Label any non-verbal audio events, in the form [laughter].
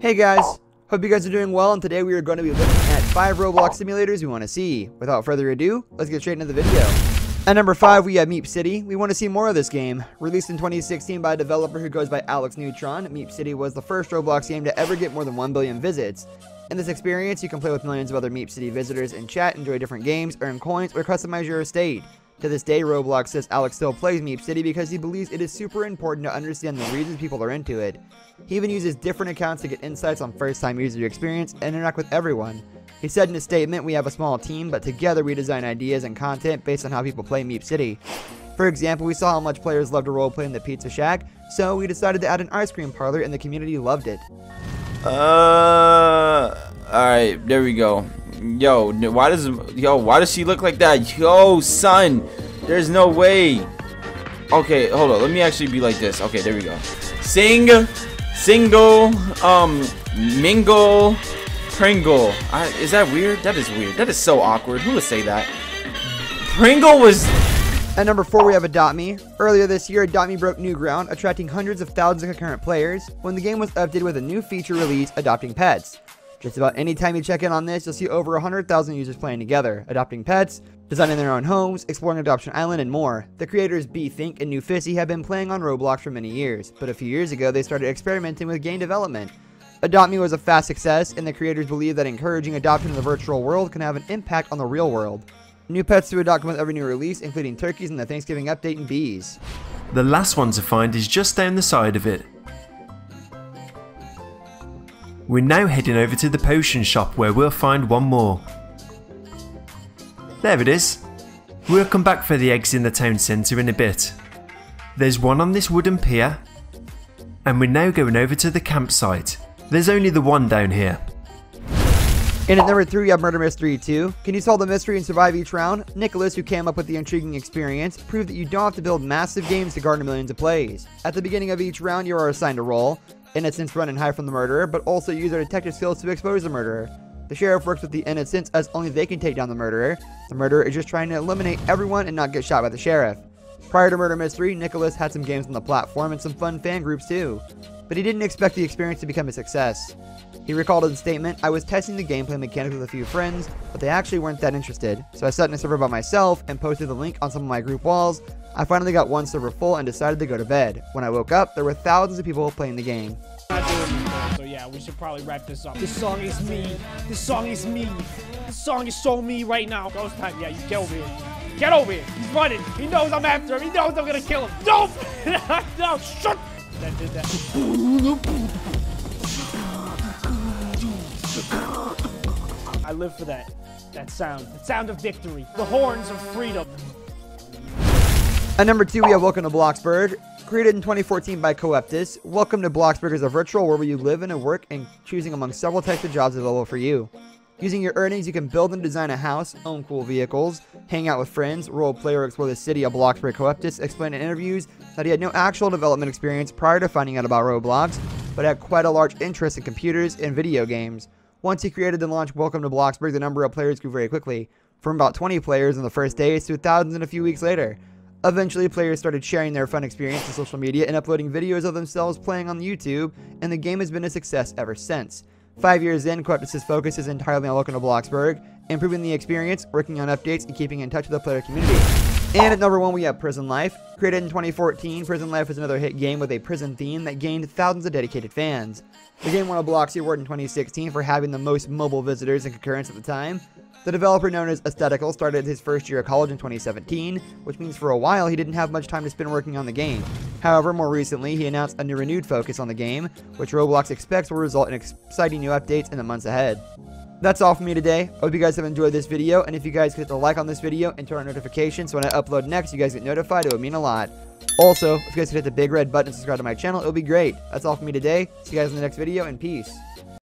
Hey guys, hope you guys are doing well and today we are going to be looking at 5 Roblox simulators we want to see. Without further ado, let's get straight into the video. At number 5 we have Meep City. We want to see more of this game. Released in 2016 by a developer who goes by Alex Newtron, Meep City was the first Roblox game to ever get more than 1 billion visits. In this experience, you can play with millions of other Meep City visitors and chat, enjoy different games, earn coins, or customize your estate. To this day, Roblox says Alex still plays Meep City because he believes it is super important to understand the reasons people are into it. He even uses different accounts to get insights on first-time user experience and interact with everyone. He said in a statement, we have a small team, but together we design ideas and content based on how people play Meep City. For example, we saw how much players love to roleplay in the Pizza Shack, so we decided to add an ice cream parlor and the community loved it. Uh, alright, there we go. Yo, why does yo why does she look like that? Yo, son, there's no way. Okay, hold on. Let me actually be like this. Okay, there we go. Sing, single, um, mingle, Pringle. I, is that weird? That is weird. That is so awkward. Who would say that? Pringle was at number 4, we have Adopt Me. Earlier this year, Adopt Me broke new ground, attracting hundreds of thousands of concurrent players when the game was updated with a new feature release, Adopting Pets. Just about any time you check in on this, you'll see over 100,000 users playing together, adopting pets, designing their own homes, exploring Adoption Island, and more. The creators Bethink and Newfissy have been playing on Roblox for many years, but a few years ago they started experimenting with game development. Adopt Me was a fast success, and the creators believe that encouraging adoption in the virtual world can have an impact on the real world. New pets to adopt with every new release, including turkeys in the Thanksgiving update and bees. The last one to find is just down the side of it. We're now heading over to the potion shop where we'll find one more. There it is. We'll come back for the eggs in the town centre in a bit. There's one on this wooden pier. And we're now going over to the campsite. There's only the one down here. And at number 3 we have Murder Mystery 2. Can you solve the mystery and survive each round? Nicholas, who came up with the intriguing experience, proved that you don't have to build massive games to garner millions of plays. At the beginning of each round you are assigned a role, innocents run and hide from the murderer, but also use their detective skills to expose the murderer. The sheriff works with the innocents as only they can take down the murderer. The murderer is just trying to eliminate everyone and not get shot by the sheriff. Prior to Murder Mystery, Nicholas had some games on the platform and some fun fan groups too, but he didn't expect the experience to become a success. He recalled in statement, I was testing the gameplay mechanics with a few friends, but they actually weren't that interested, so I set in a server by myself and posted the link on some of my group walls. I finally got one server full and decided to go to bed. When I woke up, there were thousands of people playing the game. So yeah, we should probably wrap this up. This song is me. This song is me. This song is so me right now. Ghost time. Yeah, you get over here. Get over here. He's running. He knows I'm after him. He knows I'm gonna kill him. No! [laughs] no! Shut! That did that. I live for that. That sound. The sound of victory. The horns of freedom. At number two, we have Welcome to Bloxburg. Created in 2014 by Coeptus, Welcome to Bloxburg is a virtual world where you live and work and choosing among several types of jobs available for you. Using your earnings, you can build and design a house, own cool vehicles, hang out with friends, role play or explore the city of Bloxburg. Coeptus explained in interviews that he had no actual development experience prior to finding out about Roblox, but had quite a large interest in computers and video games. Once he created and launched Welcome to Bloxburg, the number of players grew very quickly, from about 20 players in the first days to thousands in a few weeks later. Eventually, players started sharing their fun experience to social media and uploading videos of themselves playing on YouTube, and the game has been a success ever since. Five years in, Coeptus' focus is entirely on to Bloxburg, improving the experience, working on updates, and keeping in touch with the player community. And at number one, we have Prison Life. Created in 2014, Prison Life is another hit game with a prison theme that gained thousands of dedicated fans. The game won a Bloxy Award in 2016 for having the most mobile visitors and concurrence at the time, the developer known as Aesthetical started his first year of college in 2017, which means for a while he didn't have much time to spend working on the game. However, more recently, he announced a new renewed focus on the game, which Roblox expects will result in exciting new updates in the months ahead. That's all from me today. I hope you guys have enjoyed this video, and if you guys hit the like on this video and turn on notifications so when I upload next, you guys get notified, it would mean a lot. Also, if you guys could hit the big red button and subscribe to my channel, it would be great. That's all from me today. See you guys in the next video, and peace.